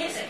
Fíjense,